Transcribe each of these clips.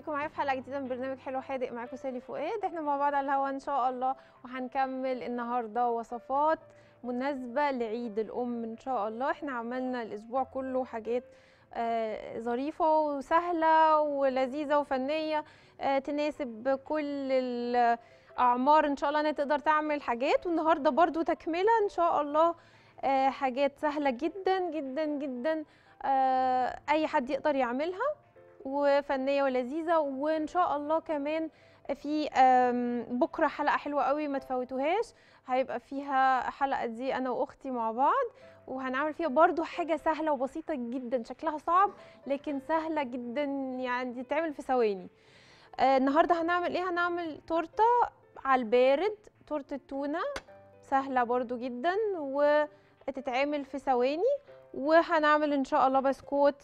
بيكم معايا في حلقة جديدة من برنامج حلو حادق معاكم سالي فؤاد. إحنا مع بعض على الهوا إن شاء الله وهنكمل النهارده وصفات مناسبة لعيد الأم إن شاء الله. إحنا عملنا الأسبوع كله حاجات آه، ظريفة وسهلة ولذيذة وفنية آه، تناسب كل الأعمار إن شاء الله انها تقدر تعمل حاجات. والنهاردة برضو تكملة إن شاء الله آه، حاجات سهلة جدا جدا جدا أي حد يقدر يعملها. وفنية ولذيذة وإن شاء الله كمان في بكرة حلقة حلوة قوي ما تفوتوهاش. هيبقى فيها حلقة دي أنا وأختي مع بعض وهنعمل فيها برضو حاجة سهلة وبسيطة جدا. شكلها صعب لكن سهلة جدا يعني تتعمل في ثواني. آه، النهارده هنعمل إيه؟ هنعمل تورتة على البارد تورتة تونة سهلة برضو جدا وتتعمل في ثواني. وهنعمل إن شاء الله بسكوت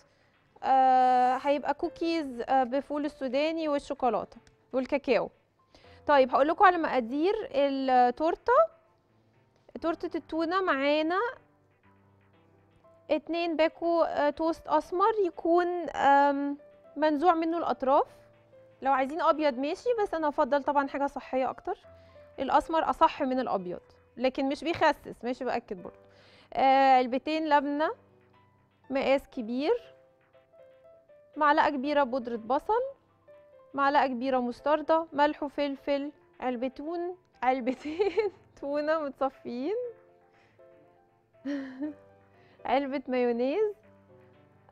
هيبقى كوكيز آه بفول السوداني والشوكولاتة والكاكاو. طيب هقول لكم على مقادير التورتة. تورتة التونة معانا اتنين باكو آه توست أسمر يكون منزوع منه الأطراف. لو عايزين أبيض ماشي بس أنا أفضل طبعا حاجة صحية أكتر. الأسمر أصح من الأبيض لكن مش بيخسس ماشي بأكد برضه. آه علبتين لبنة مقاس كبير. معلقة كبيرة بودرة بصل معلقة كبيرة مستردة ملح وفلفل علبتون علبتين تونة متصفيين علبة مايونيز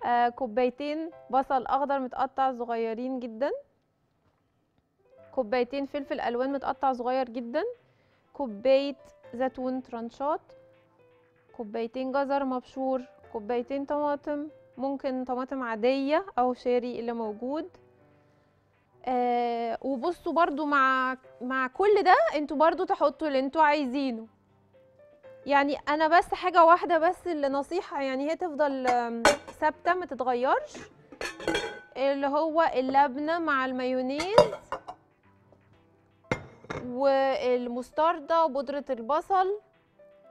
آه كوبايتين بصل أخضر متقطع صغيرين جدا كوبايتين فلفل ألوان متقطع صغير جدا كوباية زيتون ترانشات كوبايتين جزر مبشور كوبايتين طماطم. ممكن طماطم عادية أو شاري اللي موجود. آه وبصوا برضو مع مع كل ده أنتوا برضو تحطوا اللي أنتوا عايزينه. يعني أنا بس حاجة واحدة بس اللي نصيحة يعني هي تفضل آم، ثابتة ما تتغيرش. اللي هو اللبنة مع المايونيز والمستردة وبودرة البصل.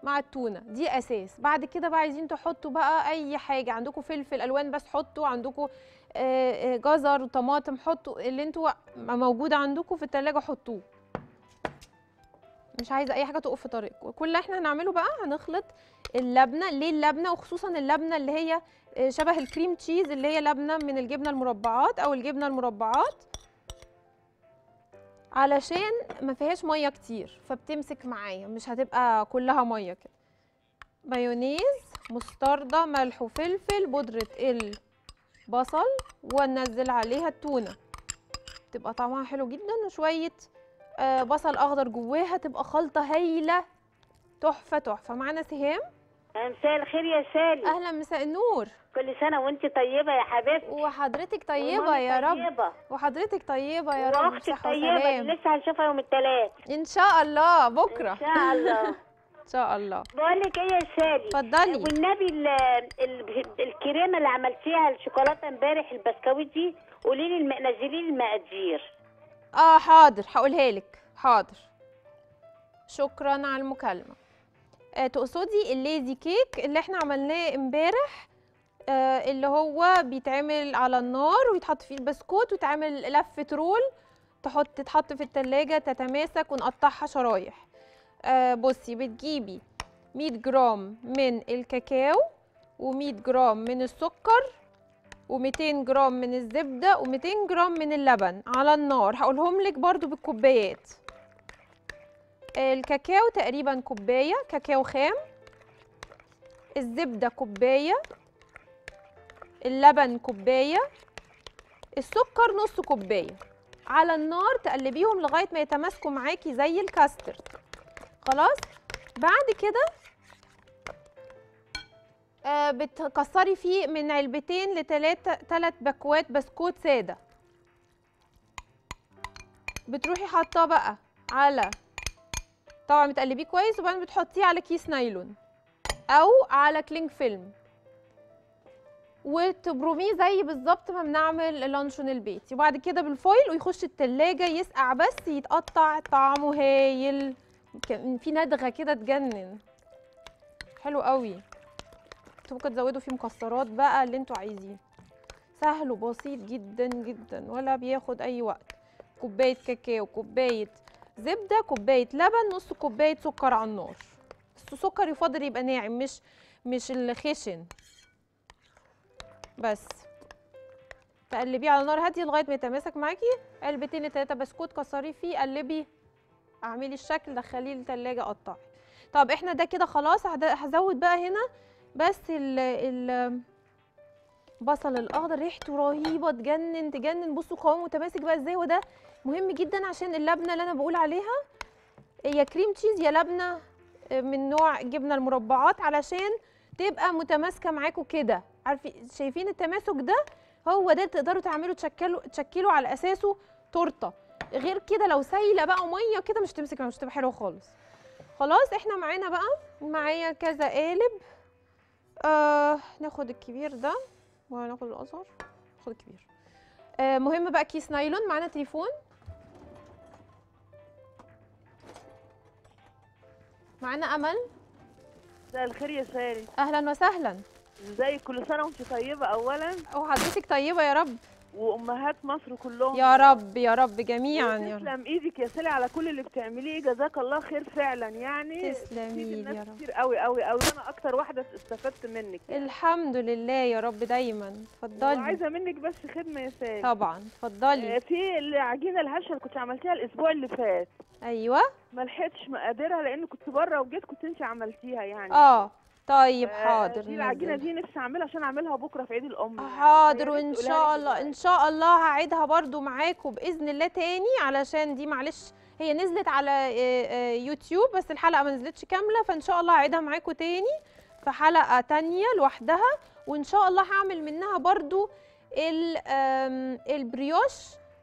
مع التونة. دي أساس. بعد كده بقى عايزين تحطوا بقى أي حاجة. عندكم فلفل ألوان بس حطوا. عندكم آه، آه، جزر وطماطم حطوا اللي أنتوا موجود عندكم في التلاجة حطوه. مش عايزة أي حاجة تقف في طريقكم. كل اللي إحنا هنعمله بقى هنخلط اللبنة. ليه اللبنة؟ وخصوصا اللبنة اللي هي آه، شبه الكريم تشيز اللي هي لبنة من الجبنة المربعات أو الجبنة المربعات. علشان ما فيهاش مية كتير فبتمسك معايا مش هتبقى كلها مية كده. مايونيز مستردة ملح وفلفل بودرة البصل وننزل عليها التونة. تبقى طعمها حلو جدا وشوية آه، بصل أخضر جواها تبقى خلطة هايلة. تحفة تحفة. معانا سهام؟ مساء الخير يا سالي. أهلا مساء النور. كل سنة وأنت طيبة يا حبيبتي. وحضرتك ومامي يا رب. طيبة. وحضرتك طيبة يا رب. وأختك وسلام. لسه هنشوفها يوم الثلاث إن شاء الله. بكرة. إن شاء الله. إن شاء الله. بقول لك إيه يا سالي؟ اتفضلي. والنبي ال ال الكريمة اللي عملتيها الشوكولاتة امبارح البسكويت دي قولي لي الم... نزلي لي المقادير. آه حاضر. هقولها لك. حاضر. شكرا على المكالمة. تقصدي ال lazy cake اللي إحنا عملناه امبارح آه اللي هو بيتعمل على النار ويتحط فيه البسكوت ويتعمل لفة roll تحط تتحط في التلاجة تتماسك ونقطعها شرايح. آه بصي بتجيبي 100 جرام من الكاكاو و100 جرام من السكر و200 جرام من الزبدة و200 جرام من اللبن على النار. هقولهم لك برضو بالكوبايات. الكاكاو تقريبا كوباية كاكاو خام. الزبدة كوباية. اللبن كوباية. السكر نص كوباية. على النار تقلبيهم لغاية ما يتماسكوا معاكي زي الكاسترد. خلاص؟ بعد كده آه، بتكسري فيه من علبتين لتلاتة تلات باكوات بسكوت سادة. بتروحي حاطاه بقى على طبعا بتقلبيه كويس وبعدين بتحطيه على كيس نايلون أو على cling film. وتبرميه زي بالظبط ما بنعمل اللانشون البيتي وبعد كده بال foil ويخش التلاجة يسقع بس يتقطع طعمه هايل. في ندغة كده تجنن. حلو قوي. أنتوا ممكن تزودوا فيه مكسرات بقى اللي أنتوا عايزينه. سهل وبسيط جدا جدا ولا بياخد أي وقت. كوباية كاكاو كوباية زبدة كوباية لبن نص كوباية سكر على النار. بس سكر يفضل يبقى ناعم مش مش الخشن. بس. تقلبيه على نار هاديه لغاية ما يتماسك معاكي. علبتين تلاته بسكوت كسريه فيه قلبي. اعملي الشكل دخليه التلاجة قطعي. طب إحنا ده كده خلاص هزود بقى هنا بس ال ال بصل الأخضر ريحته رهيبة تجنن تجنن. بصوا قوامه متماسك بقى إزاي وده مهم جدا عشان اللبنة اللي أنا بقول عليها. يا كريم تشيز يا لبنة من نوع جبنة المربعات علشان تبقى متماسكة معاكم كده. عارفين شايفين التماسك ده؟ هو ده تقدروا تعملوا تشكلوا تشكلوا على أساسه تورتة. غير كده لو سايلة بقى ميه كده مش تمسك مش تبقى حلوة خالص. خلاص إحنا معانا بقى معايا كذا قالب. آه ناخد الكبير ده. وناخد الاصغر ناخد الكبير. آه مهم بقى كيس نايلون معانا تليفون. معانا أمل. مساء الخير يا ساري. أهلا وسهلا. ازيك كل سنة وأنت طيبة اولا؟ وحضرتك طيبة يا رب. وأمهات مصر كلهم. يا رب يا رب جميعا يا رب. تسلم إيدك يا سالي على كل اللي بتعمليه. جزاك الله خير فعلا. يعني تسلمي يا رب. كتير قوي قوي قوي. أنا أكتر واحدة استفدت منك. الحمد لله يا رب دايما. اتفضلي. وعايزة منك بس خدمة يا سالي طبعا. اتفضلي. آه، في العجينه الهشة اللي كنت عملتيها الأسبوع اللي فات. أيوه. ما لحقتش مقاديرها لأن كنت بره وجيت كنت انت عملتيها يعني. آه. طيب آه، حاضر دي العجينة. دي نفسي أعملها عشان أعملها بكرة في عيد الأم يعني. حاضر وان شاء الله. إن شاء الله هعيدها برضو معاكم بإذن الله تاني علشان دي معلش هي نزلت على آه، آه، يوتيوب بس الحلقة ما نزلتش كاملة فإن شاء الله هعيدها معاكم تاني في حلقة تانية لوحدها وإن شاء الله هعمل منها آم، البريوش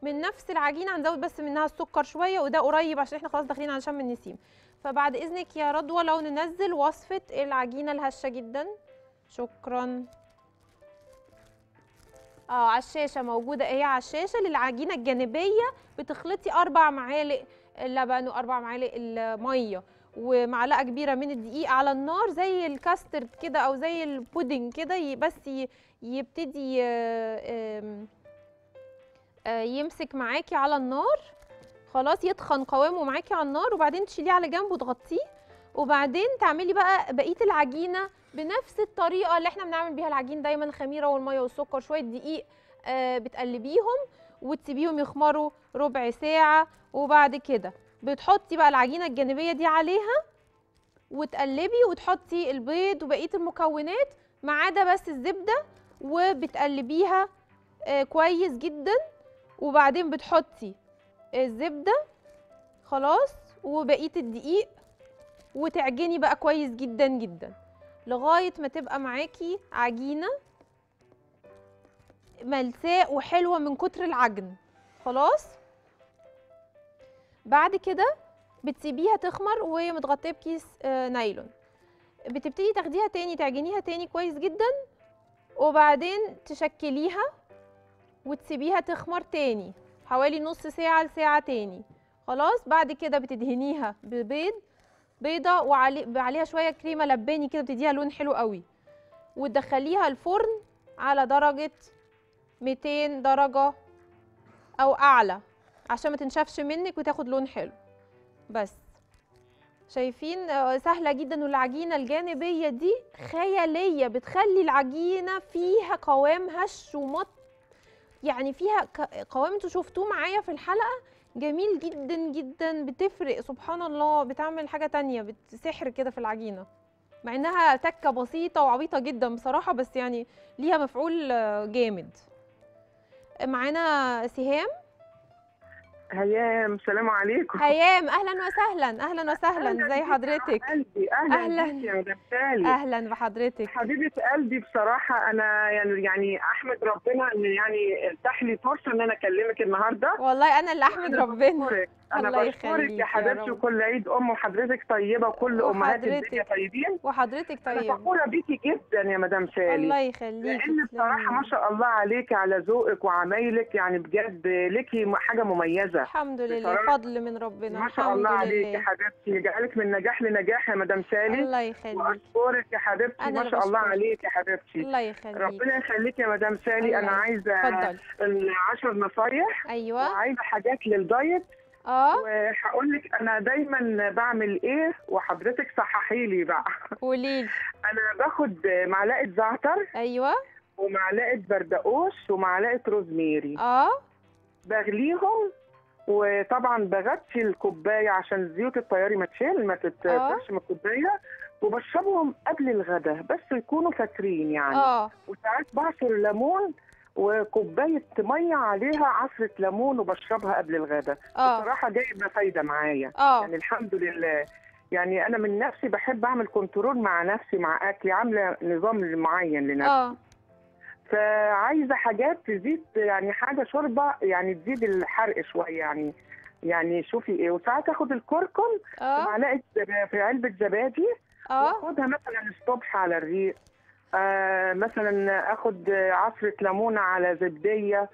من نفس العجينة هنزود بس منها السكر شوية وده قريب عشان إحنا خلاص داخلين على شم النسيم فبعد إذنك يا رضوى لو ننزل وصفة العجينة الهشة جدا. شكرا. آه على الشاشة موجودة. اهي على الشاشة للعجينة الجانبية. بتخلطي أربع معالق لبن وأربع معالق المية. ومعلقة كبيرة من الدقيق على النار زي الكاسترد كده أو زي البودنج كده. بس يبتدي آه، آه، يمسك معاكي على النار. خلاص يتخن قوامه معاكي على النار وبعدين تشيليه على جنب وتغطيه وبعدين تعملي بقى بقية العجينة بنفس الطريقة اللي إحنا بنعمل بيها العجين دايما الخميره والمية والسكر شوية دقيق آه بتقلبيهم وتسيبيهم يخمروا ربع ساعة وبعد كده بتحطي بقى العجينة الجانبية دي عليها وتقلبي وتحطي البيض وبقية المكونات ما عدا بس الزبدة وبتقلبيها آه كويس جدا. وبعدين بتحطي الزبدة خلاص وبقيه الدقيق وتعجني بقى كويس جدا جدا. لغاية ما تبقى معاكي عجينة ملساء وحلوة من كتر العجن. خلاص؟ بعد كده بتسيبيها تخمر وهي متغطيه بكيس آه، نايلون. بتبتدي تاخديها تاني تعجنيها تاني كويس جدا وبعدين تشكليها وتسيبيها تخمر تاني. حوالي نص ساعة لساعة تاني. خلاص؟ بعد كده بتدهنيها ببيض بيضة وعلي عليها شوية كريمة لباني كده بتديها لون حلو قوي. وتدخليها الفرن على درجة 200 درجة أو أعلى عشان ما تنشفش منك وتاخد لون حلو. بس. شايفين؟ آه، سهلة جدا. والعجينة الجانبية دي خيالية بتخلي العجينة فيها قوام هش ومط يعني فيها قوام أنتوا شفتوه معايا في الحلقة؟ جميل جدا جدا بتفرق سبحان الله. بتعمل حاجة تانية بتسحر كده في العجينة. مع إنها تكة بسيطة وعبيطة جدا بصراحة بس يعني ليها مفعول جامد. معانا سهام. هيام سلام عليكم. هيام أهلا وسهلا أهلا وسهلا ازي حضرتك. قلبي أهلا, سالي أهلا بحضرتك. حبيبة قلبي بصراحة أنا يعني يعني أحمد ربنا إن يعني اتاح لي فرصة إن أنا أكلمك النهارده. والله أنا اللي أحمد ربنا. بشكرك. أنا الله بشكرك يخليك يا حبيبتي. وكل عيد أم وحضرتك طيبة وكل أمهات الدنيا. طيبين. وحضرتك أنا طيب فخورة بيكي جدا يا مدام سالي الله يخليك لأن بصراحة ما شاء الله عليكي على ذوقك وعمايلك يعني بجد ليكي حاجة مميزة. الحمد لله بصراحة فضل من ربنا ما شاء الله عليكي يا حبيبتي. يجعلك من نجاح لنجاح يا مدام سالي الله يخليك وأشكرك يا حبيبتي. ما شاء الله بشكرك. عليك يا حبيبتي. الله يخليك ربنا يخليك يا مدام سالي أنا عايزة اتفضل العشر نصايح. أيوه. وعايزة حاجات للدايت. آه. وهقول لك أنا دايما بعمل إيه وحضرتك صححي لي بقى. قولي لي. أنا باخد معلقة زعتر أيوه. ومعلقة بردقوش ومعلقة روزميري. آه. بغليهم وطبعا بغطي الكوباية عشان زيوت الطياري ما تشيل ما تتفرش من الكوباية. وبشربهم قبل الغداء بس يكونوا فاترين يعني. آه. وساعات بعصر ليمون وكوباية مية عليها عصرة ليمون وبشربها قبل الغداء. آه. بصراحة جايبة فايدة معايا. آه. يعني الحمد لله. يعني أنا من نفسي بحب أعمل كنترول مع نفسي مع أكلي عاملة نظام معين لنفسي. آه. فعايزة حاجات تزيد يعني حاجة شوربة يعني تزيد الحرق شوية يعني يعني شوفي إيه. وساعات آخد الكركم آه. معلقه زب- في علبة زبادي آه. وآخدها مثلا الصبح على الريق. آه مثلا آخد عصرة ليمونة على زبدية.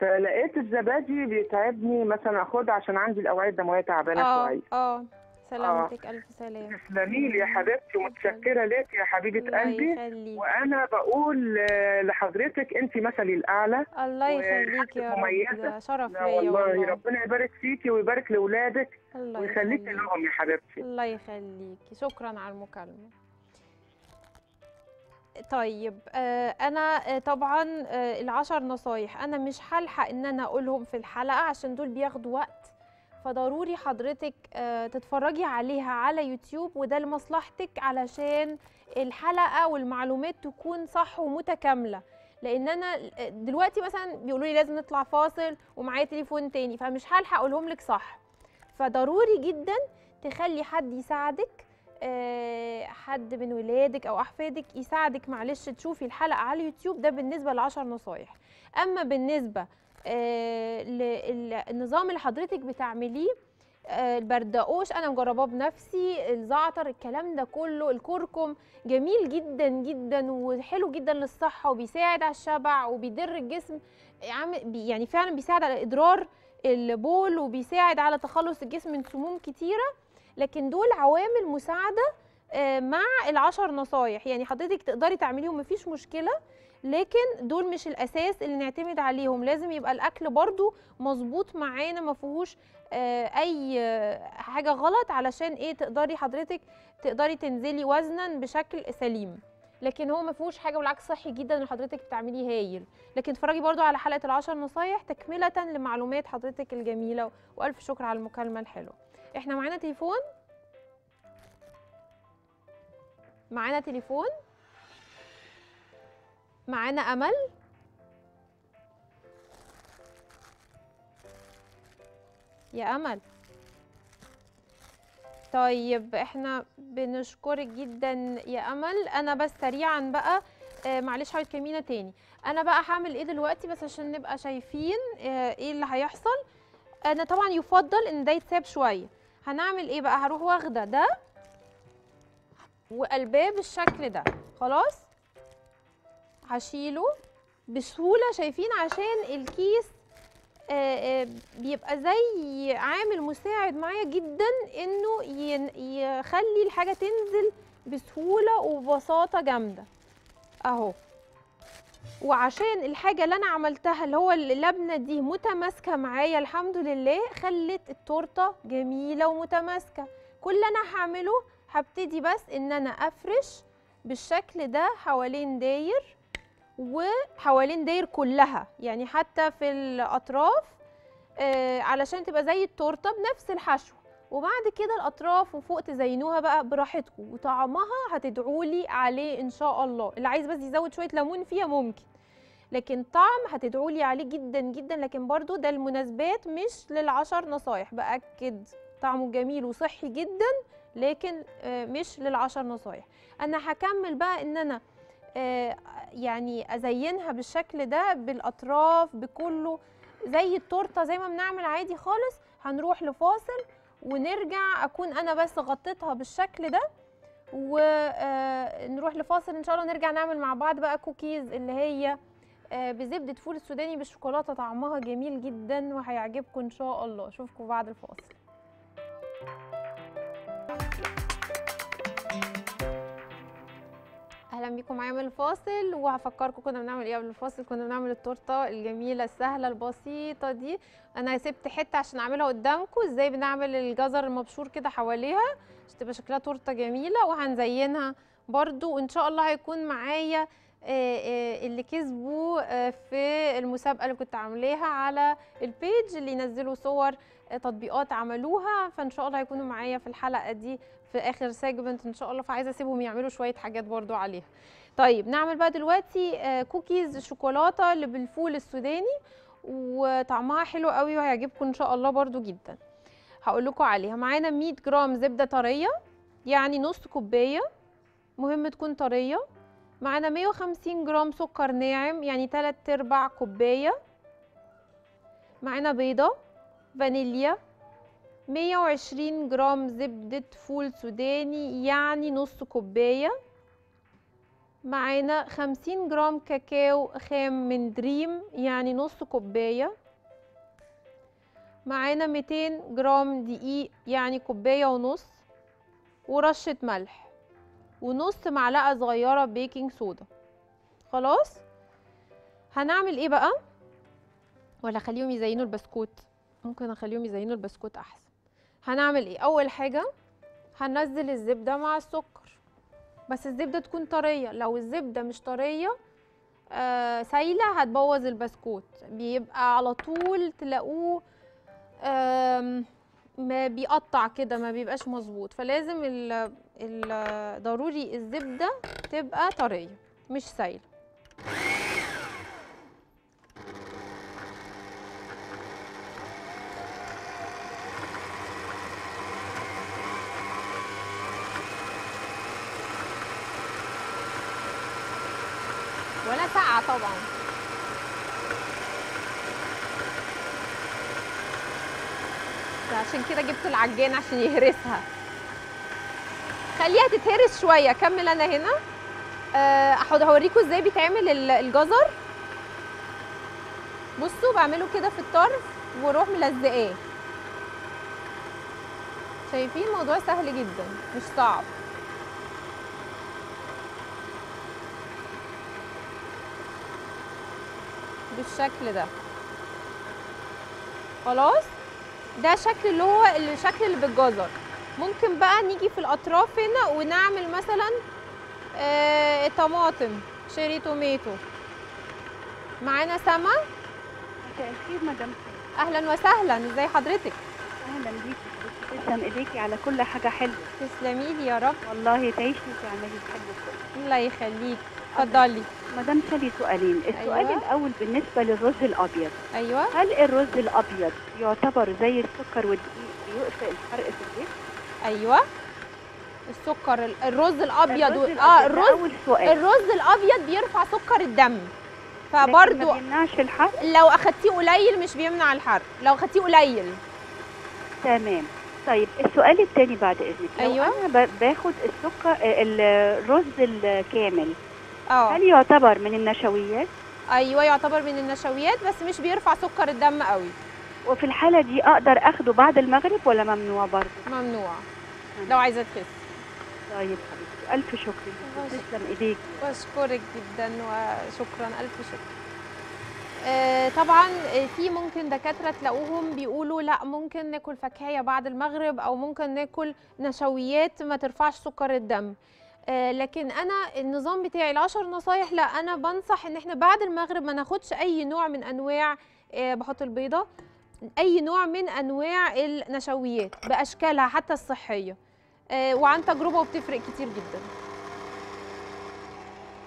فلقيت الزبادي بيتعبني مثلا أخدها عشان عندي الأوعية الدموية تعبانة آه شوية. آه سلامتك ألف سلام تسلمي لي يا حبيبتي ومتشكرة ليك يا حبيبة قلبي. يخليك. وأنا بقول آه، لحضرتك أنت مثلي الأعلى. الله يخليك يا رب مميزة. ده شرف ليا والله والله. ربنا يبارك فيكي ويبارك لأولادك ويخليكي يخليك. لهم يا حبيبتي. الله يخليكي شكرا على المكالمة. طيب آه أنا آه طبعا آه العشر نصايح. أنا مش هلحق إن أنا أقولهم في الحلقة عشان دول بياخدوا وقت. فضروري حضرتك تتفرجي عليها على يوتيوب وده لمصلحتك علشان الحلقة والمعلومات تكون صح ومتكاملة. لأن أنا دلوقتي مثلا بيقولوا لي لازم نطلع فاصل ومعايا تليفون تاني فمش هلحق أقولهم لك صح. فضروري جدا تخلي حد يساعدك حد من ولادك أو أحفادك يساعدك معلش تشوفي الحلقة على اليوتيوب. ده بالنسبة لعشر نصايح. أما بالنسبة آه، للنظام اللي حضرتك بتعمليه آه، البردقوش أنا مجرباه بنفسي الزعتر الكلام ده كله الكركم جميل جدا جدا وحلو جدا للصحة وبيساعد على الشبع وبيدر الجسم. يعني فعلا بيساعد على إدرار البول وبيساعد على تخلص الجسم من سموم كتيرة. لكن دول عوامل مساعدة آه، مع العشر نصايح. يعني حضرتك تقدري تعمليهم مفيش مشكلة لكن دول مش الأساس اللي نعتمد عليهم. لازم يبقى الأكل برضو مظبوط معانا ما فيهوش آه، أي حاجة غلط علشان إيه؟ تقدري حضرتك تقدري تنزلي وزنا بشكل سليم. لكن هو ما فيهوش حاجة بالعكس صحي جدا إن حضرتك بتعمليه هايل. لكن اتفرجي برضو على حلقة العشر نصايح تكملة لمعلومات حضرتك الجميلة. وألف شكر على المكالمة الحلوة. إحنا معانا تليفون؟ معانا تليفون؟ معانا أمل؟ يا أمل. طيب إحنا بنشكرك جدا يا أمل. أنا بس سريعا بقى آه معلش حاولي تكلمينا تاني. أنا بقى هعمل إيه دلوقتي بس عشان نبقى شايفين آه إيه اللي هيحصل؟ أنا طبعا يفضل إن ده يتساب شوية. هنعمل إيه بقى؟ هروح واخدة ده وقلباه بالشكل ده. خلاص؟ هشيله بسهولة. شايفين؟ عشان الكيس آه، آه، بيبقى زي عامل مساعد معايا جدا إنه يخلي الحاجة تنزل بسهولة وببساطة جامدة. أهو. وعشان الحاجة اللي أنا عملتها اللي هو اللبنة دي متماسكة معايا الحمد لله خلت التورتة جميلة ومتماسكة. كل اللي أنا هعمله هبتدي بس إن أنا أفرش بالشكل ده حوالين داير وحوالين داير كلها يعني حتى في الأطراف آه علشان تبقى زي التورتة بنفس الحشو. وبعد كده الأطراف وفوق تزينوها بقى براحتكم وطعمها هتدعولي عليه إن شاء الله. اللي عايز بس يزود شوية ليمون فيها ممكن لكن طعم هتدعولي عليه جدا جدا. لكن برضو ده المناسبات مش للعشر نصايح بأكد طعمه جميل وصحي جدا لكن آه، مش للعشر نصايح. أنا هكمل بقى إن أنا آه، يعني أزينها بالشكل ده بالأطراف بكله زي التورتة زي ما بنعمل عادي خالص. هنروح لفاصل ونرجع أكون أنا بس غطيتها بالشكل ده. ونروح لفاصل. إن شاء الله نرجع نعمل مع بعض بقى كوكيز اللي هي آه، بزبدة فول السوداني بالشوكولاتة. طعمها جميل جدا وهيعجبكم إن شاء الله. أشوفكم بعد الفاصل. أهلا بيكم معايا من الفاصل وهفكركم كنا بنعمل إيه قبل الفاصل؟ كنا بنعمل التورتة الجميلة السهلة البسيطة دي. أنا سبت حتة عشان أعملها قدامكم إزاي بنعمل الجزر المبشور كده حواليها؟ عشان تبقى شكلها تورتة جميلة وهنزينها برضو. وإن شاء الله هيكون معايا آه، آه، اللي كسبوا آه، في المسابقة اللي كنت عاملاها على البيج اللي ينزلوا صور تطبيقات عملوها. فإن شاء الله هيكونوا معايا في الحلقة دي في آخر segment إن شاء الله فعايزة أسيبهم يعملوا شوية حاجات برضو عليها. طيب نعمل بقى دلوقتي آه، كوكيز شوكولاتة اللي بالفول السوداني وطعمها حلو قوي وهيعجبكم إن شاء الله برضو جدا. هقول لكم عليها. معانا 100 جرام زبدة طرية يعني نص كوباية مهم تكون طرية. معانا 150 جرام سكر ناعم يعني 3 أرباع كوباية. معانا بيضة فانيليا 120 جرام زبدة فول سوداني يعني نص كوباية. معانا 50 جرام كاكاو خام من دريم يعني نص كوباية. معانا 200 جرام دقيق يعني كوباية ونص. ورشة ملح. ونص معلقة صغيرة baking soda خلاص؟ هنعمل إيه بقى؟ ولا خليهم يزينوا البسكوت. ممكن أخليهم يزينوا البسكوت أحسن. هنعمل إيه؟ أول حاجة هننزل الزبدة مع السكر. بس الزبدة تكون طرية. لو الزبدة مش طرية آه سايلة هتبوظ البسكوت. بيبقى على طول تلاقوه ما بيقطع كده ما بيبقاش مظبوط. فلازم ال ضروري الزبدة تبقى طرية مش سايلة ولا ساقعه طبعا ده عشان كده جبت العجان عشان يهرسها. خليها تتهرس شوية. كمل أنا هنا. آه، هحط هوريكم إزاي بيتعمل ال- الجزر. بصوا بعمله كده في الطرف وأروح ملزقاه. شايفين؟ الموضوع سهل جدا مش صعب. بالشكل ده. خلاص؟ ده شكل اللي هو الشكل اللي بالجزر. ممكن بقى نيجي في الأطراف هنا ونعمل مثلا آه طماطم cherry tomato. معانا سما؟ الخير مدام. أهلا وسهلا. ازي حضرتك؟ أهلا بيكي. تسلم إيديكي على كل حاجة حلوة. تسلمي لي يا رب. والله تعيشي وتعملي الحلو كله الله يخليك. اتفضلي مدام سالي سؤالين. السؤال أيوة. الأول بالنسبة للرز الأبيض. أيوه. هل الرز الأبيض يعتبر زي السكر والدقيق بيوقف الحرق في الجسم؟ أيوه. السكر ال- الرز الأبيض. الرز آه الأبيض ده الرز الرز الأبيض بيرفع سكر الدم. لكن فبرضو ما بيمنعش الحرق؟ لو أخدتيه قليل مش بيمنع الحرق. لو أخدتيه قليل. تمام. طيب السؤال الثاني بعد إذنك. لو أيوة. أنا باخد السكر آه، الرز الكامل آه. هل يعتبر من النشويات؟ أيوه يعتبر من النشويات بس مش بيرفع سكر الدم قوي. وفي الحالة دي أقدر أخده بعد المغرب ولا ممنوع برضه؟ ممنوع. لو عايزة تخس. طيب حبيبتي ألف شكر. تسلم إيديك. بشكرك جدا وشكرا. ألف شكر. آه، طبعا آه، في ممكن دكاترة تلاقوهم بيقولوا لا ممكن ناكل فاكهية بعد المغرب أو ممكن ناكل نشويات ما ترفعش سكر الدم. لكن أنا النظام بتاعي العشر نصايح لا أنا بنصح إن إحنا بعد المغرب ما ناخدش أي نوع من أنواع آه، بحط البيضة أي نوع من أنواع النشويات بأشكالها حتى الصحية آه، وعن تجربة وبتفرق كتير جدا.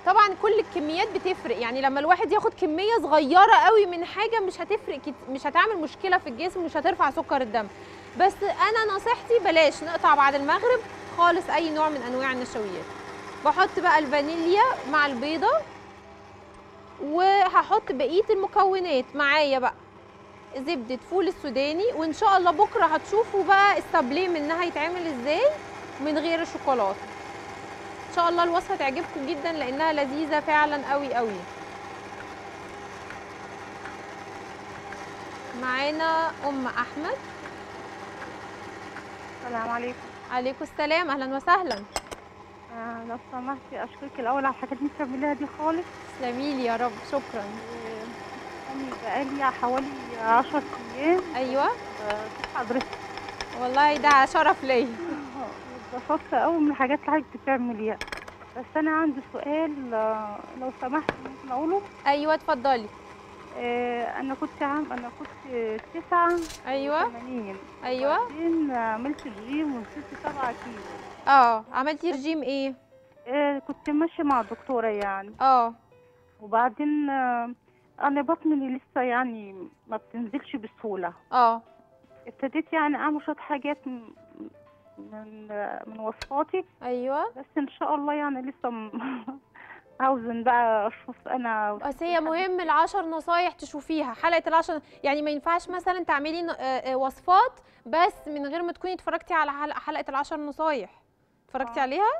طبعا كل الكميات بتفرق يعني لما الواحد ياخد كمية صغيرة قوي من حاجة مش هتفرق كت... مش هتعمل مشكلة في الجسم مش هترفع سكر الدم. بس أنا نصيحتي بلاش نقطع بعد المغرب خالص أي نوع من أنواع النشويات. بحط بقى الفانيليا مع البيضة وهحط بقية المكونات معايا بقى. زبدة فول السوداني وإن شاء الله بكرة هتشوفوا بقى السابليه منها يتعمل إزاي من غير الشوكولاتة. إن شاء الله الوصفة تعجبكم جدا لأنها لذيذة فعلا قوي قوي معانا أم أحمد. السلام عليكم. عليكم السلام أهلا وسهلا. آه لو سمحتي أشكرك الأول على الحاجات اللي بتعمليها دي خالص. تسلمي لي يا رب شكرا. آه، أنا بقالي حوالي 10 أيام. أيوه. بشوف حضرتك. والله ده شرف ليا. اتبسطت قوي من الحاجات اللي حضرتك بتعمليها بس أنا عندي سؤال آه، لو سمحت ممكن أقوله؟ أيوه اتفضلي. آه، أنا كنت عام أنا كنت تسعة أيوه. 80 أيوه. بعدين عملت رجيم وصرت 7 كيلو. آه عملتي رجيم إيه؟ آه، كنت ماشية مع الدكتورة يعني. آه. وبعدين آه، أنا بطني لسه يعني ما بتنزلش بسهولة. آه. ابتديت يعني أعمل شوية حاجات من آه، من وصفاتي. أيوه. بس إن شاء الله يعني لسه عاوزن بقى أشوف أنا بس هي مهم العشر نصايح تشوفيها. حلقة العشر يعني ما ينفعش مثلا تعملي آه، آه، وصفات بس من غير ما تكوني اتفرجتي على حلقه حلقة العشر نصايح. اتفرجتي آه. عليها؟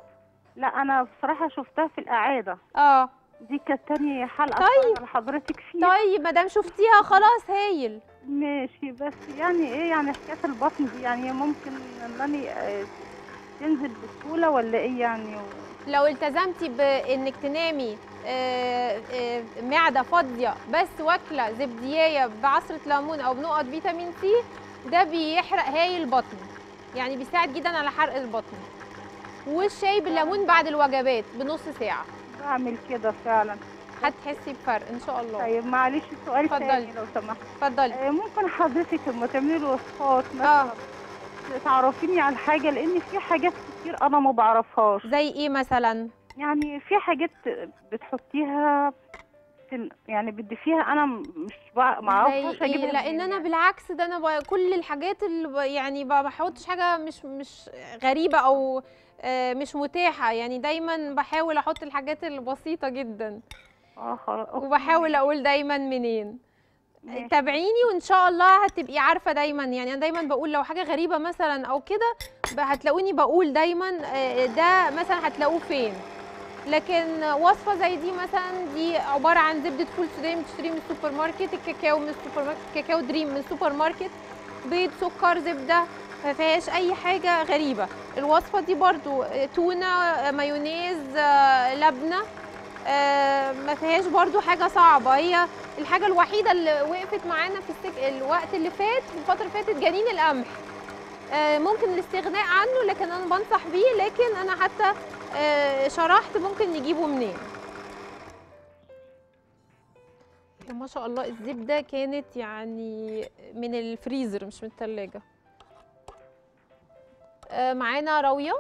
لا أنا بصراحة شفتها في الإعادة. آه. دي كانت تاني حلقة طيب. حضرتك فيها. طيب ما دام شفتيها خلاص هايل. ماشي بس يعني إيه يعني حكاية البطن دي يعني ممكن انني تنزل بسهولة ولا إيه يعني؟ و... لو التزمتي بإنك تنامي آه، آه، معدة فاضية بس واكلة زبدياية بعصرة ليمون أو بنقط فيتامين سي ده بيحرق هايل البطن. يعني بيساعد جدا على حرق البطن. والشاي بالليمون بعد الوجبات بنص ساعة. بعمل كده فعلا. هتحسي بفرق إن شاء الله. طيب معلش سؤال. تاني لو سمحت. اتفضلي. آه، ممكن حضرتك لما تعملي وصفات مثلا آه تعرفيني على حاجة لأن في حاجات كتير أنا ما بعرفهاش زي إيه مثلا يعني في حاجات بتحطيها في- يعني بتضيفيها أنا مش بع- ما أعرفش إيه أجيبها لأن أنا. بالعكس ده أنا ب- كل الحاجات اللي يعني ما بحطش حاجة مش مش غريبة أو آه، مش متاحة يعني دايما بحاول أحط الحاجات البسيطة جدا آه خلاص. وبحاول أقول دايما منين. تابعيني وإن شاء الله هتبقي عارفة دايما. يعني أنا دايما بقول لو حاجة غريبة مثلا أو كده هتلاقوني بقول دايما آه، ده مثلا هتلاقوه فين. لكن وصفة زي دي مثلا دي عبارة عن زبدة فول سوداني بتشتريه من السوبر ماركت الكاكاو من السوبر ماركت كاكاو دريم من السوبر ماركت بيض سكر زبدة ما فيهاش أي حاجة غريبة. الوصفة دي برضو آه، تونة آه، مايونيز لبنة ما فيهاش برضو حاجة صعبة. هي الحاجة الوحيدة اللي وقفت معانا في السك... الوقت اللي فات في الفترة اللي فاتت جنين القمح. آه، ممكن الاستغناء عنه لكن أنا بنصح بيه لكن أنا حتى آه، شرحت ممكن نجيبه منين. ما شاء الله الزبده كانت يعني من الفريزر مش من الثلاجه معانا راويه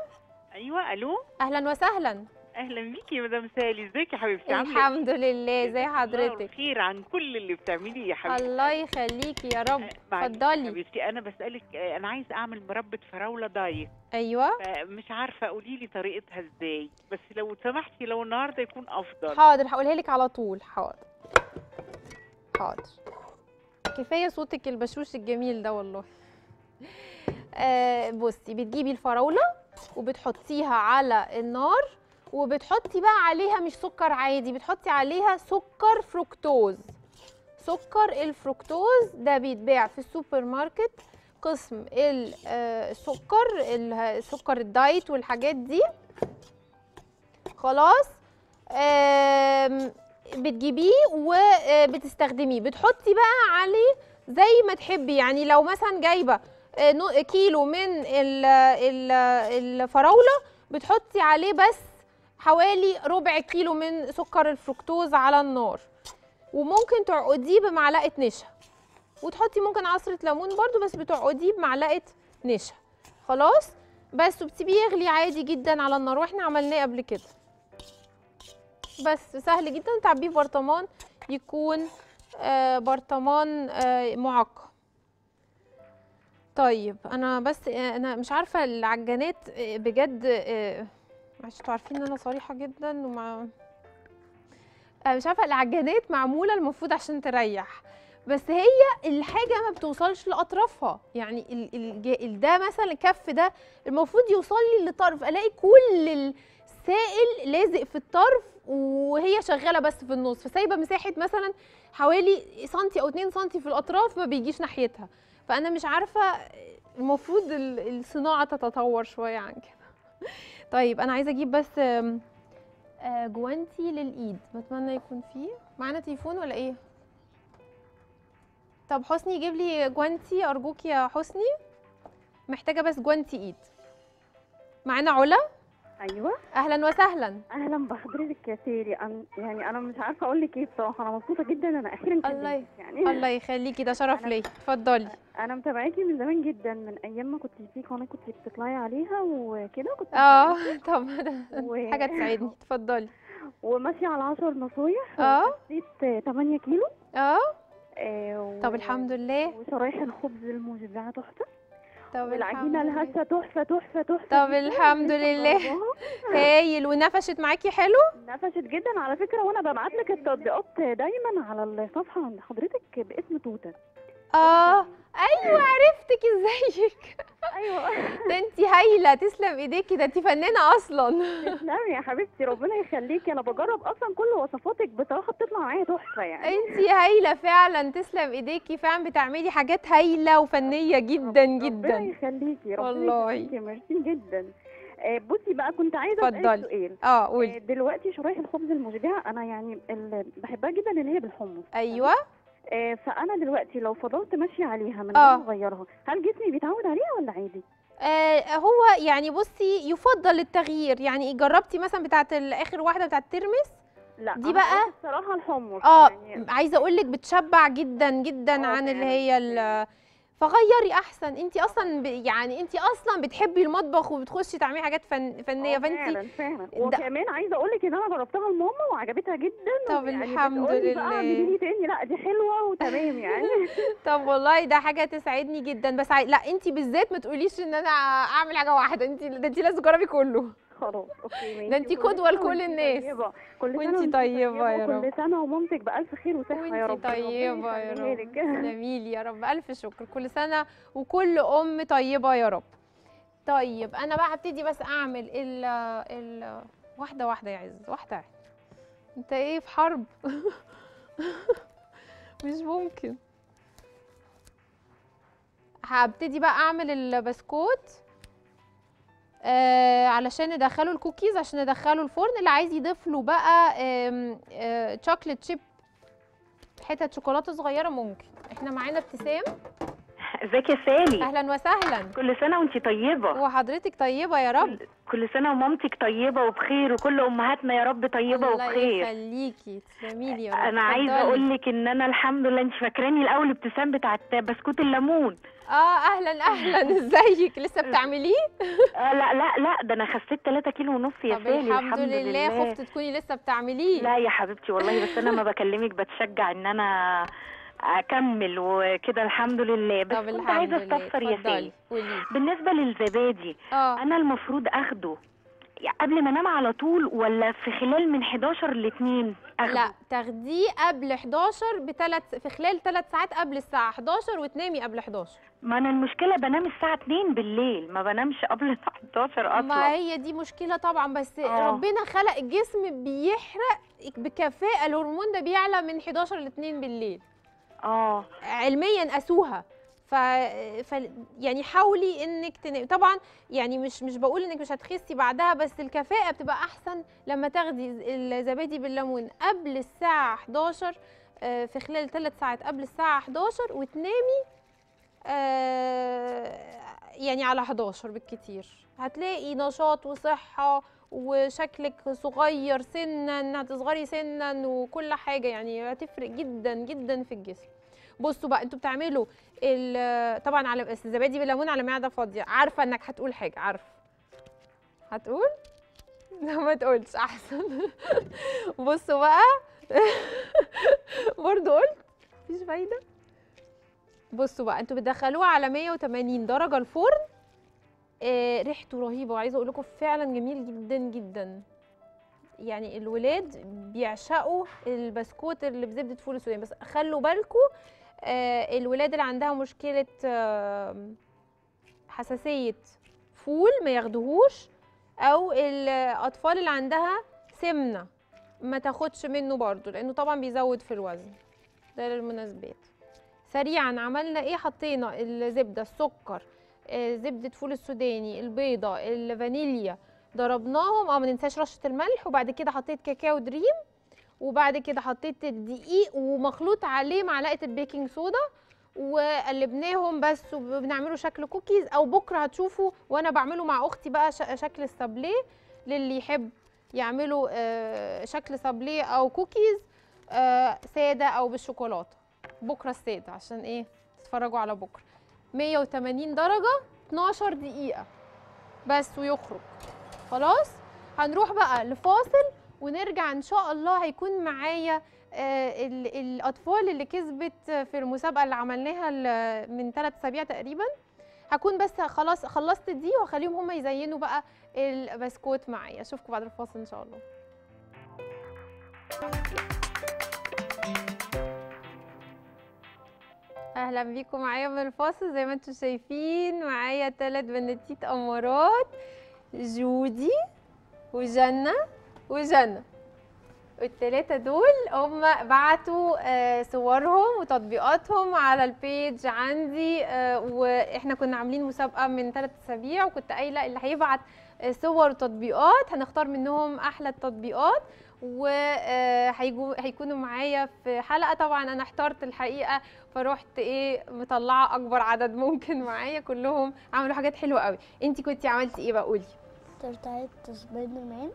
أيوه ألو؟ أهلا وسهلا. أهلا بيكي يا مدام سالي. إزيك يا حبيبتي؟ عاملة إيه؟ الحمد لله. زي الله حضرتك؟ خير عن كل اللي بتعمليه يا حبيبتي. الله يخليكي يا رب. معلش اتفضلي. حبيبتي أنا بسألك آه، أنا عايزه أعمل مربى فراولة دايت. أيوه. فمش عارفة قولي لي طريقتها إزاي. بس لو سمحتي لو النهارده يكون أفضل. حاضر هقولها لك على طول. حاضر. حاضر. كفاية صوتك البشوش الجميل ده والله. آه بصي بتجيبي الفراولة وبتحطيها على النار. وبتحطي بقى عليها مش سكر عادي بتحطي عليها سكر فركتوز سكر الفركتوز ده بيتباع في السوبر ماركت. قسم ال- آه، السكر ال- سكر ال diet والحاجات دي. خلاص. بتجيبيه وبتستخدميه بتحطي بقى عليه زي ما تحبي. يعني لو مثلا جايبة آه، كيلو من ال- ال- الفراولة بتحطي عليه بس حوالي ربع كيلو من سكر الفركتوز على النار. وممكن تعقديه بمعلقة نشا. وتحطي ممكن عصرة ليمون برضو بس بتعقديه بمعلقة نشا. خلاص؟ بس وبتسيبيه يغلي عادي جدا على النار وإحنا عملناه قبل كده. بس سهل جدا تعبيه برطمان يكون آه برطمان آه معقم. طيب أنا بس آه أنا مش عارفة العجانات آه بجد آه عشان أنتوا عارفين إن أنا صريحة جدا ومع مش عارفة العجانات معمولة المفروض عشان تريح بس هي الحاجة ما بتوصلش لأطرافها. يعني ال ال ده مثلا الكف ده المفروض يوصل لي لطرف ألاقي كل السائل لازق في الطرف وهي شغالة بس في النص فسايبة مساحة مثلا حوالي سنتي أو 2 سنتي في الأطراف ما بيجيش ناحيتها. فأنا مش عارفة المفروض ال- الصناعة تتطور شوية عن كده. طيب أنا عايزة أجيب بس آه، جوانتي للإيد. بتمنى يكون فيه. معانا تليفون ولا إيه؟ طب حسني جيب لي جوانتي أرجوك يا حسني. محتاجة بس جوانتي إيد. معانا علا؟ أيوه. أهلا وسهلا. أهلا بحضرتك يا سيري. أنا يعني أنا مش عارفة أقول لك إيه بصراحة. أنا مبسوطة جدا أنا أخيرا الله يعني. الله يخليكي. ده شرف ليا. اتفضلي. أنا متابعاكي من زمان جدا من أيام ما كنت في قناة كنت بتطلعي عليها وكده كنت آه طب و... حاجة تساعدني. اتفضلي. وماشية على 10 نصايح آه. وخسيت 8 كيلو. آه. آه و... طب الحمد لله. وشرايح الخبز المشبعة تحفة. طب لله. الهشه تحفة تحفة تحفة طب. الحمد لله. هايل ونفشت معاكي حلو نفشت جدا على فكرة وأنا ببعت لك التطبيقات دايما على الصفحة عند حضرتك باسم توته آه أيوه عرفتك إزيك. أيوه. ده انت هايلة تسلم ايديكي ده انت فنانة أصلا. تسلمي يا حبيبتي ربنا يخليكي أنا بجرب أصلا كل وصفاتك بصراحة بتطلع معايا تحفة يعني. انت هايلة فعلا تسلم ايديكي فعلا بتعملي حاجات هايلة وفنية جدا ربنا جدا. يخليكي ربنا والله. يخليكي ميرسي جدا. آه، بصي بقى كنت عايزة. أسألك سؤال. آه آه، قولي دلوقتي شرايح الخبز المشبعة أنا يعني بحبها جدا اللي هي بالحمص. أيوه. آه، فأنا دلوقتي لو فضلت ماشيه عليها من آه. غير ما أغيرها هل جسمي بيتعود عليها ولا عادي آه هو يعني بصي يفضل التغيير يعني جربتي مثلا بتاعت ال- آخر واحدة بتاعت الترمس لا دي بقى- الصراحة الحمص آه يعني عايزة أقول لك بتشبع جدا جدا آه، عن اللي فعلاً، هي. فغيري أحسن. انت أصلا ب... يعني انت أصلا بتحبي المطبخ وبتخشي تعملي حاجات فن... فنية. آه، فانت فعلا فعلا. ده- وكمان عايزة أقول لك إن أنا جربتها لماما وعجبتها جدا طب يعني الحمد بقى لله. اعملي لي تاني. لأ دي حلوة وتمام يعني. طب والله ده حاجة تسعدني جدا. بس. لأ انت بالذات ما تقوليش إن أنا أعمل حاجة واحدة. انت ده انت لازم تجربي كله. خلاص أوكي ده قدوة سنة لكل الناس. وانتي طيبة يا رب. كل سنة ومامتك بألف خير وصحة يا رب. طيبة يا رب. جميل يا رب. ألف شكر. كل سنة وكل أم طيبة يا رب. طيب أنا بقى هبتدي بس أعمل ال ال واحدة واحدة يا عز. واحدة. أنت إيه في حرب؟ مش ممكن. هبتدي بقى أعمل البسكوت. آه علشان ندخله الكوكيز عشان ندخله الفرن اللي عايز يضيف له بقى آم، آه chocolate chip حتت شوكولاتة صغيرة ممكن. إحنا معانا ابتسام. ازيك يا سالي؟ أهلا وسهلا. كل سنة وانت طيبة. وحضرتك طيبة يا رب. كل سنة ومامتك طيبة وبخير وكل أمهاتنا يا رب طيبة الله وبخير. يخليكي. تسلمي لي يا رب. أنا عايزة. أقول لك إن أنا الحمد لله انت فاكراني الأول ابتسام بتاعت بسكوت الليمون. آه أهلا أهلا. إزيك؟ لسه بتعمليه؟ آه لا لا لا ده أنا خسيت 3 كيلو ونص يا سالي الحمد لله. خفت تكوني لسه بتعمليه. لا يا حبيبتي والله بس أنا ما بكلمك بتشجع إن أنا أكمل وكده الحمد لله. بس طب كنت عايزة استفسر يا قولي. بالنسبة للزبادي آه. أنا المفروض آخده؟ قبل ما أنام على طول ولا في خلال من 11 ل 2 آخده؟ لا تاخديه قبل 11 بثلاث في خلال ثلاث ساعات قبل الساعة 11 وتنامي قبل 11 ما أنا المشكلة بنام الساعة 2 بالليل ما بنامش قبل 11 ما أصلا هي دي مشكلة طبعا بس آه. ربنا خلق الجسم بيحرق بكفاءة الهرمون ده بيعلى من 11 ل 2 بالليل. آه. علميا قاسوها ف... ف يعني حاولي إنك تنامي طبعا يعني مش مش بقول إنك مش هتخسي بعدها بس الكفاءة بتبقى أحسن لما تاخدي الزبادي بالليمون قبل الساعة 11 آه، في خلال 3 ساعات قبل الساعة 11 وتنامي آه، يعني على 11 بالكتير. هتلاقي نشاط وصحة وشكلك صغير سنا هتصغري سنا وكل حاجة يعني هتفرق جدا جدا في الجسم. بصوا بقى أنتوا بتعملوا طبعا على الزبادي بالليمون على معدة فاضية عارفة إنك هتقول حاجة عارفة. هتقول؟ لا ما تقولش أحسن. بصوا بقى. برضه قلت مفيش فايدة. بصوا بقى أنتوا بتدخلوها على 180 درجة الفرن. ريحته رهيبة وعايزة أقول لكم فعلا جميل جدا جدا. يعني الولاد بيعشقوا البسكوت اللي بزبدة فول السوداني. بس خلوا بالكم آه، الولاد اللي عندها مشكلة آم، حساسية فول ما ياخدوهوش أو الأطفال اللي عندها سمنة ما تاخدش منه برضو لأنه طبعا بيزود في الوزن. ده للمناسبات. سريعا عملنا إيه؟ حطينا الزبدة السكر آه، زبدة فول السوداني البيضة الفانيليا ضربناهم. آه ما ننساش رشة الملح وبعد كده حطيت كاكاو دريم وبعد كده حطيت الدقيق ومخلوط عليه معلقة ال baking soda وقلبناهم بس وبنعمله شكل كوكيز. أو بكرة هتشوفوا وأنا بعمله مع أختي بقى شكل السابليه للي يحب يعملوا آه، شكل سابليه أو كوكيز آه، سادة أو بالشوكولاتة. بكرة السادة عشان إيه؟ تتفرجوا على بكرة. 180 درجة 12 دقيقة بس ويخرج. خلاص؟ هنروح بقى لفاصل ونرجع إن شاء الله هيكون معايا آه، ال- الأطفال اللي كسبت في المسابقة اللي عملناها من ثلاث أسابيع تقريبا. هكون بس خلاص خلصت دي وهخليهم هم يزينوا بقى البسكوت معايا. أشوفكم بعد الفاصل إن شاء الله. أهلا بيكم معايا من الفاصل زي ما أنتم شايفين معايا ثلاث بناتيت أمارات جودي وجنة وجنة. التلاتة دول هم بعتوا آه، صورهم وتطبيقاتهم على البيج عندي آه، وإحنا كنا عاملين مسابقة من ثلاث أسابيع وكنت قايلة اللي هيبعت آه، صور وتطبيقات هنختار منهم أحلى التطبيقات. وهيكونوا معايا في حلقة. طبعا أنا احترت الحقيقة فروحت إيه مطلعة أكبر عدد ممكن معايا كلهم عملوا حاجات حلوة قوي. أنتي كنتي عملتي إيه بقى؟ قولي. تورتاية سبايدر مان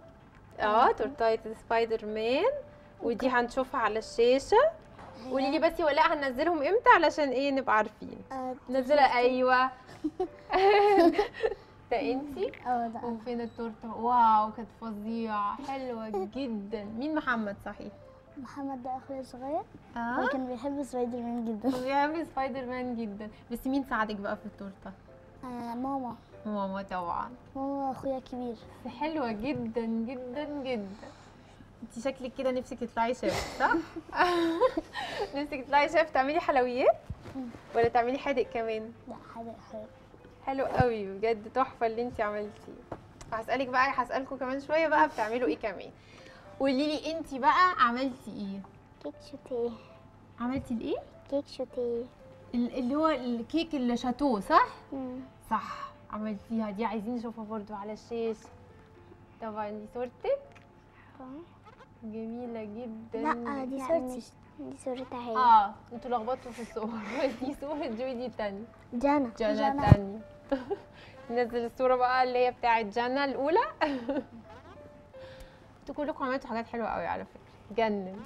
آه تورتايه سبايدر مان ودي هنشوفها على الشاشة. قولي لي بس ولاء هننزلهم إمتى علشان إيه نبقى عارفين؟ آه نزلها أيوه. ده انتي؟ آه ده وفين التورتة؟ wow كانت فظيعة. حلوة جدا. مين محمد صحيح؟ محمد ده أخويا الصغير. آه؟ هو كان بيحب سبايدر مان جدا. بيحب سبايدر مان جدا. بس مين ساعدك بقى في التورتة؟ آه ماما. ماما طبعا. ماما أخويا كبير. بس حلوة جدا جدا جدا. انت شكلك كده نفسك تطلعي شيف صح؟ نفسك تطلعي شيف. تعملي حلويات؟ ولا تعملي حادق كمان؟ لا حاجة حاجة حلو قوي بجد تحفة اللي انت عملتيه. هسألك بقى هسالكم كمان شوية بقى بتعملوا إيه كمان. قولي لي انت بقى عملتي إيه؟ كيك شوتيه. عملتي الايه؟ كيك شوتيه. ال- اللي هو الكيك اللي شاتوه صح؟ مم. صح عملتيها. دي عايزين نشوفها برضو على الشاشه طبعا دي صورتك؟ جميلة جدا. لا دي صورتي. دي صورتها هي. آه أنتوا لخبطتوا في الصور. دي صورة جودي التانية جانا. جانا التانية ننزل الصورة بقى اللي هي بتاعت جانا الأولى. أنتوا كلكم عملتوا حاجات حلوة قوي على فكرة. جنن.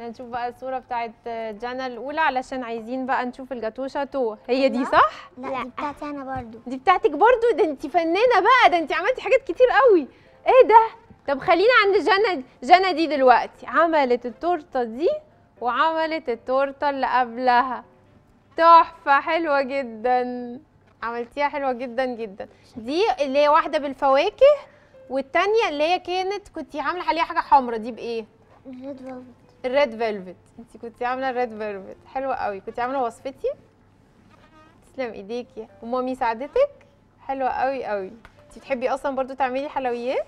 نشوف بقى الصورة بتاعت جانا الأولى علشان عايزين بقى نشوف الجاتو شاتو هي دي صح؟ لا دي بتاعتي أنا برضو. دي بتاعتك برضو؟ ده انت فنانة بقى ده انت عملتي حاجات كتير قوي. إيه ده؟ طب خلينا عند جنى جنى دي دلوقتي. عملت التورتة دي وعملت التورتة اللي قبلها. تحفة حلوة جدا. عملتيها حلوة جدا جدا. دي اللي هي واحدة بالفواكه والتانية اللي هي كانت كنتي عاملة عليها حاجة حمرا. دي بإيه؟ ريد فيلفت. الريد فيلفت. انت كنتي عاملة ال red velvet. حلوة قوي. كنتي عاملة وصفتي. تسلم ايديكي ومامي ساعدتك. حلوة قوي قوي. انت بتحبي أصلا برضو تعملي حلويات؟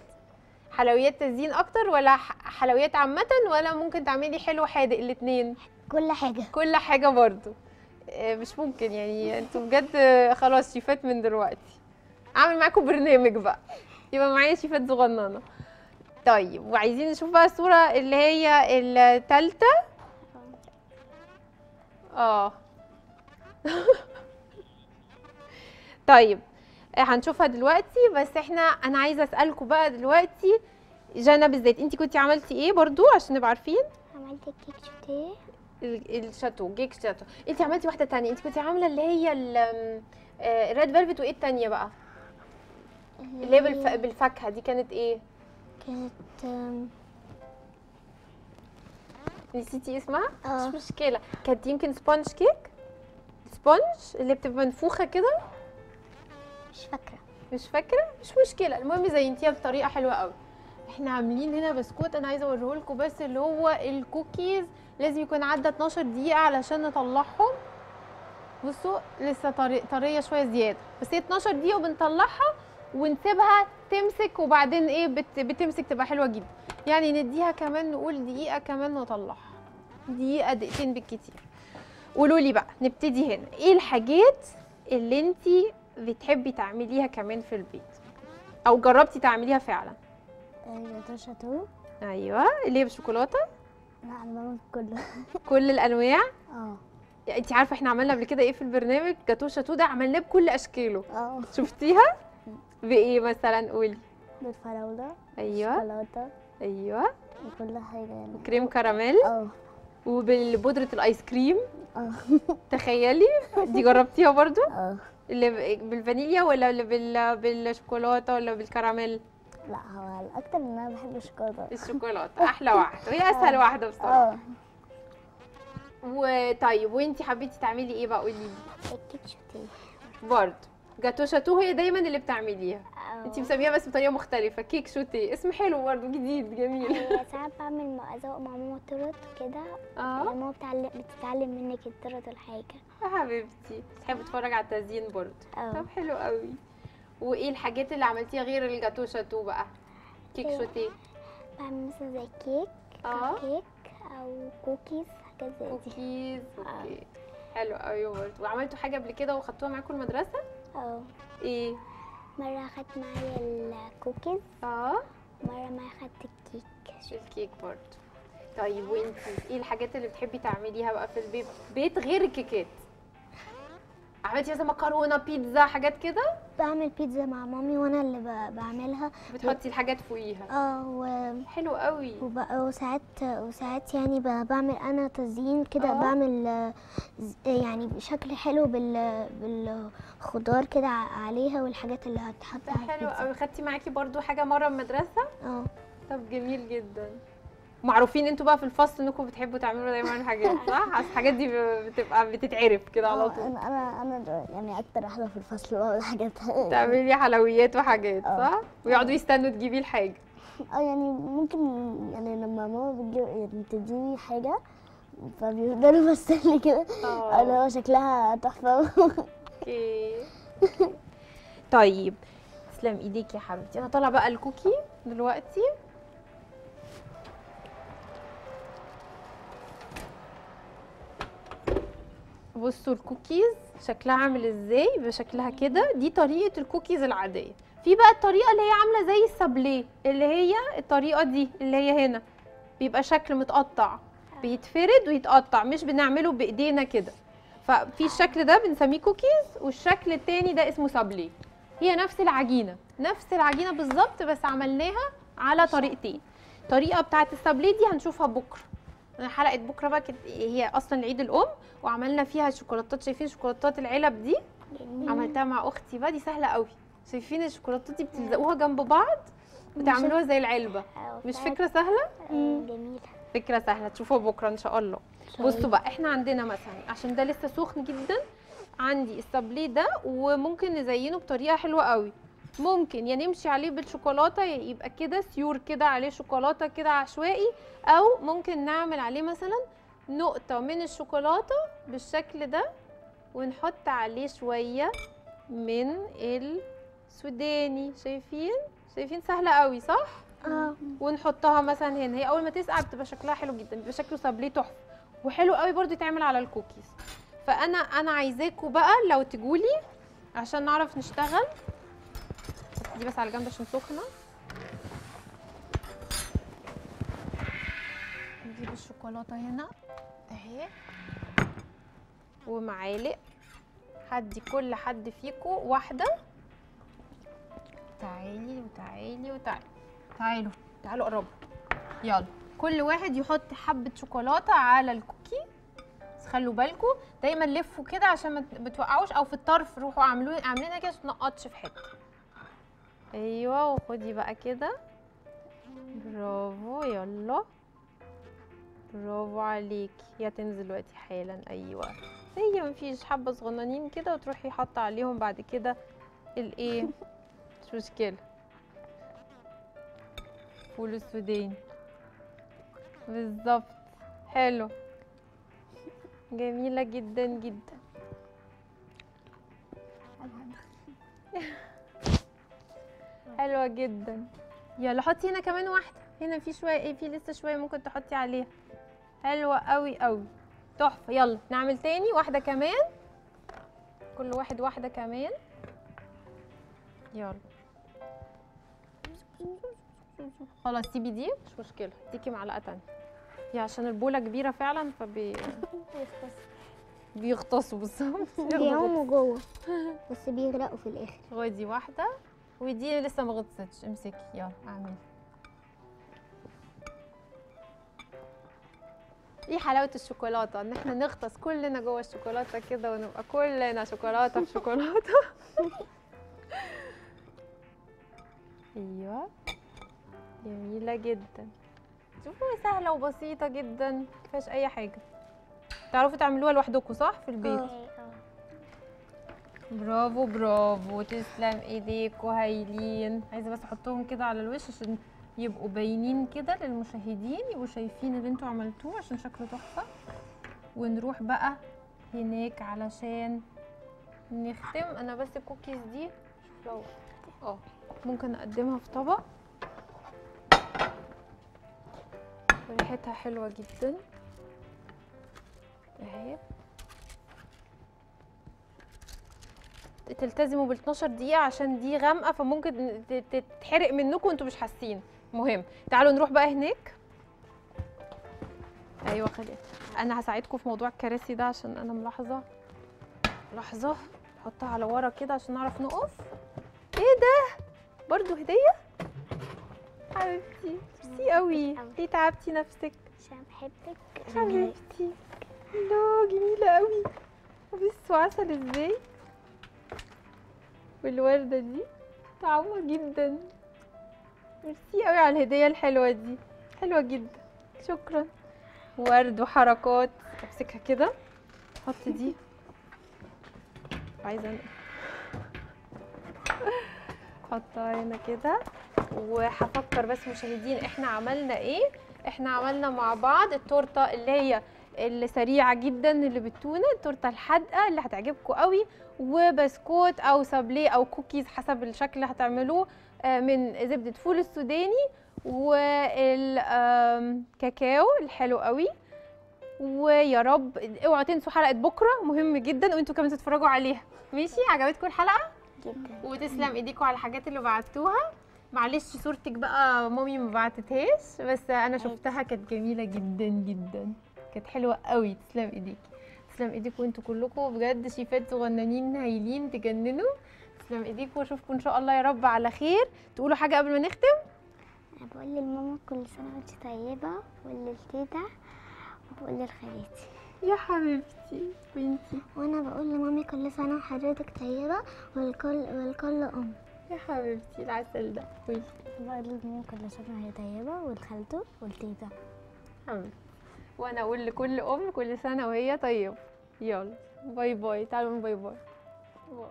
حلويات تزيين أكتر ولا حلويات عامة ولا ممكن تعملي حلو حادق الاثنين كل حاجة. كل حاجة برضو. مش ممكن يعني أنتوا بجد آه، خلاص شيفات من دلوقتي. اعمل معاكم برنامج بقى. يبقى معايا شيفات صغننة. طيب وعايزين نشوف بقى الصورة اللي هي التالتة. آه. طيب آه، هنشوفها دلوقتي بس إحنا أنا عايزة أسألكم بقى دلوقتي جانا بالذات انت كنتي عملتي إيه برضو عشان نبقى عارفين؟ عملت كيك شوتيه. الشاتو جيك شاتو. انت عملتي واحدة تانية. انت كنتي عاملة اللي هي آه، ال red velvet وإيه التانية بقى؟ اللي هي بالف... بالفاكهة دي كانت إيه؟ كانت نسيتي اسمها؟ آه. مش مشكلة. كانت يمكن sponge cake sponge اللي بتبقى منفوخة كده؟ مش فاكرة. مش فاكرة؟ مش مشكلة. المهم زينتيها بطريقة حلوة قوي. إحنا عاملين هنا بسكوت. أنا عايزة اوريه لكم بس اللي هو الكوكيز. لازم يكون عدى 12 دقيقة علشان نطلعهم. بصوا لسه طري طرية شوية زيادة. بس هي 12 دقيقة وبنطلعها ونسيبها تمسك وبعدين إيه بت بتمسك تبقى حلوة جدا. يعني نديها كمان نقول دقيقة كمان نطلعها. دقيقة دقيقتين بالكتير. قولوا لي بقى نبتدي هنا. إيه الحاجات اللي انت بتحبي تعمليها كمان في البيت؟ أو جربتي تعمليها فعلا؟ جاتو شاتو أيوه اللي هي بالشوكولاتة. لا أنا بعمل كله. كل الأنواع؟ آه. انت عارفة إحنا عملنا قبل كده إيه في البرنامج؟ جاتو شاتو ده عملناه بكل أشكاله. آه. شفتيها؟ بإيه مثلا؟ قولي. بالفراولة أيوه. شوكولاتة أيوه. وكل حاجة يعني. كريم كراميل. آه. وبالبودرة الآيس كريم. آه. تخيلي. دي جربتيها برضو؟ آه. اللي بالفانيليا ولا اللي بال... بالشوكولاتة ولا بالكراميل؟ لا هو الأكتر إن أنا بحب الشوكولاتة. الشوكولاتة أحلى واحدة وهي أسهل واحدة بصراحة. آه. وطيب وإنتي حبيتي تعملي إيه بقى؟ قولي لي الكيك برضه. gâteau château هي دايما اللي بتعمليها. آه. إنتي مسميها بس بطريقة مختلفة كيك شوتيه. اسم حلو برضه جديد جميل. هي ساعات بعمل ازوق مع ماما تورت كده. آه. ماما بتعلم بتتعلم منك التورت والحاجة. يا حبيبتي. بتحبي تتفرج على التزيين برضه. آه. طب حلو قوي. وإيه الحاجات اللي عملتيها غير ال gâteau château بقى؟ كيك إيه. شوتيه. بعمل مثلا زي كيك آه. كيك أو كوكيز حاجات زي دي. cookies okay. حلو قوي برضه. وعملتوا حاجة قبل كده وخدتوها معاكم المدرسة؟ آه. إيه؟ مرة أخدت معايا الكوكيز. آه. مرة معايا أخدت ال cake. ال cake برضه. طيب وإنتي إيه الحاجات اللي بتحبي تعمليها بقى في البيت؟ بيت غير الكيكات. عملتي مثلا مكرونة بيتزا حاجات كده؟ بعمل بيتزا مع مامي وأنا اللي بعملها. بتحطي الحاجات فوقيها. آه و... حلو قوي. وب- وساعات وساعات يعني ب- بعمل أنا تزيين كده آه. بعمل يعني بشكل حلو بال بالخضار كده عليها والحاجات اللي هتحط ده على حلو قوي. خدتي معاكي برضو حاجة مرة المدرسة؟ آه. طب جميل جدا. معروفين أنتوا بقى في الفصل انكم بتحبوا تعملوا دايما الحاجات صح؟ الحاجات دي بتبقى بتتعرف كده على آه، طول. أنا أنا أنا يعني أكتر واحدة في الفصل بعمل حاجات تعملي حلويات وحاجات آه. صح؟ ويقعدوا يستنوا تجيبي الحاجة. آه يعني ممكن يعني لما ماما بتجيب يعني تديني حاجة فبيفضلوا مستني كده. آه. اللي هو شكلها تحفة. okay. طيب تسلم ايديك يا حبيبتي. أنا طالعة بقى ال cookie دلوقتي. بصوا الكوكيز شكلها عامل إزاي؟ بشكلها كده. دي طريقة الكوكيز العادية. في بقى الطريقة اللي هي عاملة زي السابليه اللي هي الطريقة دي اللي هي هنا. بيبقى شكل متقطع. بيتفرد ويتقطع مش بنعمله بإيدينا كده. ففي الشكل ده بنسميه كوكيز والشكل التاني ده اسمه سابليه. هي نفس العجينة. نفس العجينة بالظبط بس عملناها على طريقتين. طريقة بتاعة السابليه دي هنشوفها بكرة. حلقة بكرة بقى كانت هي أصلا عيد الأم وعملنا فيها شوكولاتات. شايفين شوكولاتات العلب دي؟ عملتها مع أختي بقى دي سهلة قوي. شايفين الشوكولاتات دي بتلزقوها جنب بعض وتعملوها زي العلبة. مش فكرة سهلة؟ جميل فكرة سهلة. تشوفوها بكرة إن شاء الله. بصوا بقى إحنا عندنا مثلا عشان ده لسه سخن جدا عندي السابليه ده وممكن نزينه بطريقة حلوة قوي. ممكن يا نمشي عليه بالشوكولاتة يا يبقى كده سيور كده عليه شوكولاتة كده عشوائي. أو ممكن نعمل عليه مثلا نقطة من الشوكولاتة بالشكل ده ونحط عليه شوية من السوداني. شايفين؟ شايفين؟ سهلة قوي صح؟ آه. ونحطها مثلا هنا. هي أول ما تسقع بتبقى شكلها حلو جدا بيبقى شكله سابليه تحفة. وحلو قوي برضو يتعمل على الكوكيز. فأنا أنا عايزاكم بقى لو تجولي عشان نعرف نشتغل. دي بس على جنب عشان سخنة. نجيب الشوكولاتة هنا. اهي. ومعالق. هدي كل حد فيكم واحدة. تعالي وتعالي وتعالي. تعالوا. تعالوا قربوا. يلا. كل واحد يحط حبة شوكولاتة على الكوكي. بس خلوا بالكم دايما لفوا كده عشان ما ت- ما توقعوش أو في الطرف روحوا عاملينها كده عشان تنقطش في حتة. أيوه وخدي بقى كده. برافو يلا. برافو عليكي. يا تنزل دلوقتي حالا. أيوه. هي مفيش حبة صغننين كده وتروحي حاطة عليهم بعد كده الايه؟ مش مشكلة. فول السوداني. بالظبط. حلو. جميلة جدا جدا. حلوة جدا. يلا حطي هنا كمان واحدة. هنا في شوية إيه في لسه شوية ممكن تحطي عليها. حلوة قوي قوي تحفة. يلا نعمل تاني. واحدة كمان. كل واحد واحدة كمان. يلا. خلاص سيبي دي. مش مشكلة. اديكي معلقة تانية. هي عشان البولة كبيرة فعلا فبي بيغطسوا بالظبط بيعوموا جوه. بس بيغرقوا في الآخر. خدي واحدة. ودي لسه ما غطستش. امسكي. يلا اعملي. إيه حلاوة الشوكولاتة إن إحنا نغطس كلنا جوه الشوكولاتة كده ونبقى كلنا شوكولاتة في شوكولاتة. أيوه. جميلة جدا. شوفوا سهلة وبسيطة جدا مفيهاش أي حاجة. تعرفوا تعملوها لوحدكم صح؟ في البيت. برافو برافو. تسلم إيديكوا هايلين. عايزة بس أحطهم كده على الوش عشان يبقوا باينين كده للمشاهدين يبقوا شايفين اللي أنتوا عملتوه عشان شكله تحفة. ونروح بقى هناك علشان نختم. أنا بس الكوكيز دي لو آه. ممكن أقدمها في طبق. ريحتها حلوة جدا. أهي. تلتزموا بال 12 دقيقة عشان دي غامقة فممكن تتحرق منكم وانتوا مش حاسين. مهم. تعالوا نروح بقى هناك. أيوه خليها أنا هساعدكم في موضوع الكراسي ده عشان أنا ملاحظة. لحظة نحطها على ورا كده عشان نعرف نقف. إيه ده؟ برضو هدية؟ حبيبتي ميرسي قوي. ليه تعبتي نفسك؟ عشان بحبك. حبيبتي. الله جميلة قوي. بصوا عسل إزاي؟ والوردة دي طعمها جدا. ميرسي قوي على الهدية الحلوة دي. حلوة جدا. شكرا. ورد وحركات. أمسكها كده. حط دي. عايزة أنا- حطها هنا كده. وهفكر بس مشاهدين إحنا عملنا إيه؟ إحنا عملنا مع بعض التورتة اللي هي السريعه جدا اللي بالتونة التورته الحادقة اللي هتعجبكم قوي وبسكوت أو سابليه أو كوكيز حسب الشكل اللي هتعملوه آه، من زبدة فول السوداني والكاكاو الحلو قوي. ويا رب اوعوا تنسوا حلقة بكرة مهم جدا وانتوا كمان تتفرجوا عليها. ماشي؟ عجبتكم الحلقة؟ جدا. وتسلم ايديكم على الحاجات اللي بعتوها. معلش صورتك بقى مامي ما بعتتهاش بس أنا شفتها كانت جميلة جدا جدا. كانت حلوة قوي. تسلم إيديكي. تسلم ايديكم أنتوا كلكم بجد شيفات صغننين هايلين تجننوا. تسلم ايديكم وأشوفكم إن شاء الله يا رب على خير. تقولوا حاجة قبل ما نختم؟ أنا بقول لماما كل سنة وأنت طيبة وللتيتا وبقول لخالتي يا حبيبتي بنتي. وأنا بقول لمامي كل سنة وحضرتك طيبة والكل والكل أم. يا حبيبتي العسل ده. قولي. بقول لماما كل سنة وهي طيبة والخالتة والتيتا. حبيبتي. وأنا أقول لكل ام كل سنة وهي طيبه يلا bye bye. تعالوا bye bye, bye.